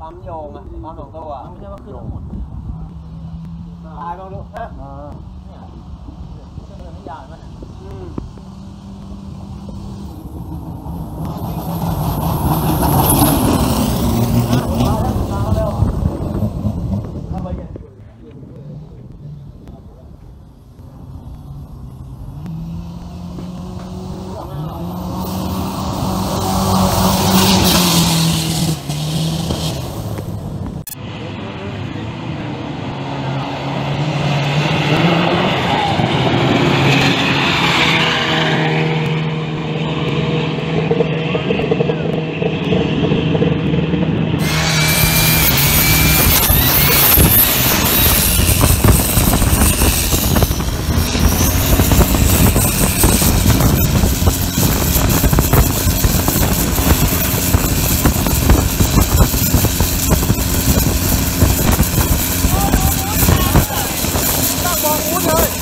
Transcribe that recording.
ปั๊มโยงอะปั๊มสองตัวอะไม่ใช่ว่าขึ้นหมดตายลองดูเออเนี่ยเชื่อเลยไม่ยากนะ Come on!